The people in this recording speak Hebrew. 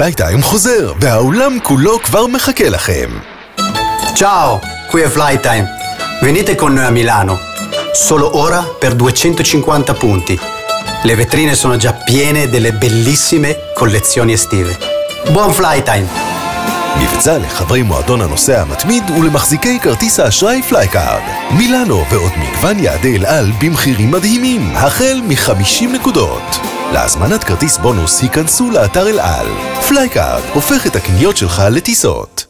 פלייטיים חוזר, והעולם כולו כבר מחכה לכם. Ciao, qui è Flytime. Venite con noi a Milano. Solo ora per 250 punti. Le vetrine sono già piene delle bellissime collezioni estive. Buon Flytime! מבצע לחברי מועדון הנוסע המתמיד ולמחזיקי כרטיס האשראי פלייקארד. מילאנו ועוד מגוון יעדי אל על במחירים מדהימים, החל מ-50 נקודות. להזמנת כרטיס בונוס היכנסו לאתר אל על. פלייקארד הופך את הקניות שלך לטיסות.